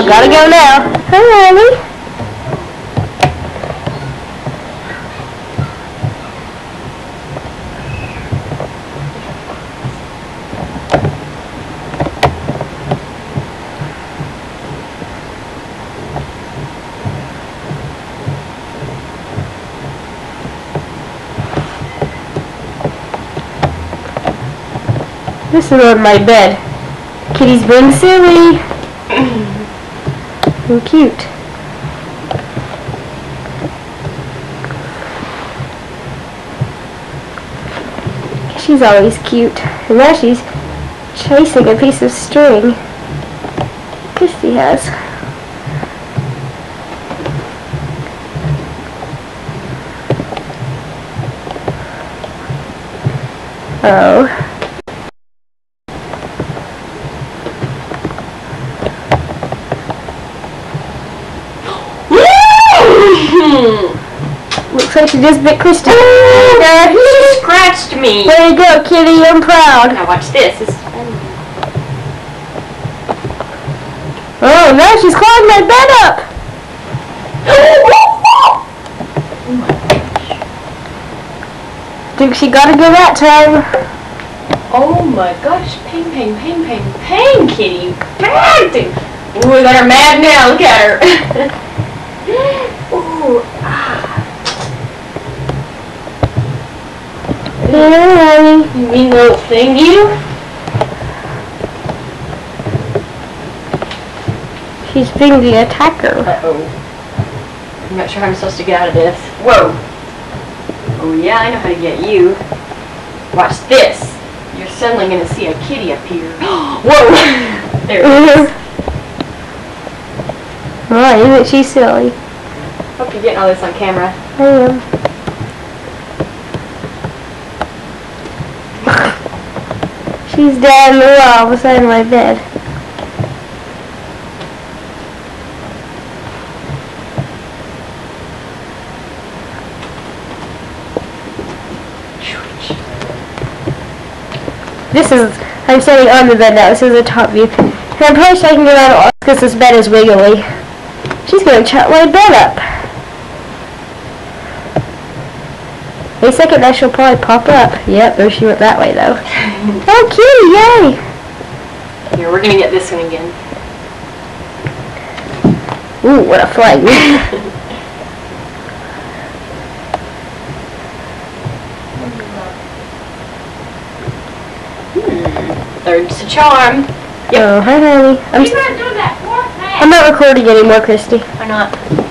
go. Gotta go now. Hi, honey. This is on my bed. Kitty's being silly. And cute. She's always cute. And now she's chasing a piece of string. Christy has. Oh. Hmm. Looks like she oh, just bit Christy. There, she scratched me. There you go, Kitty. I'm proud. Now watch this. It's Oh, now she's climbing my bed up. Think she got to go that time. Oh my gosh, pain, pain, pain, pain, pain, kitty. Bad thing. Ooh, got her mad now. Look at her. Ooh, ah. Hey. You mean little thing, you? She's being the attacker. Uh-oh. I'm not sure how I'm supposed to get out of this. Whoa. Oh yeah, I know how to get you. Watch this. You're suddenly gonna see a kitty appear. Whoa! there it is. Oh, isn't she silly? Hope you're getting all this on camera. I am. She's down the wall beside my bed. This is, I'm sitting on the bed now. This is the top view. And I'm probably shaking around because this bed is wiggly. She's going to chop my bed up. Wait a second, now she'll probably pop up. Yep, there she went that way though. oh, kitty, yay! Here, we're gonna get this one again. Ooh, what a flag. There's a charm. Oh, hi, honey. I'm, not doing that for I'm not recording anymore, Christy. Why not?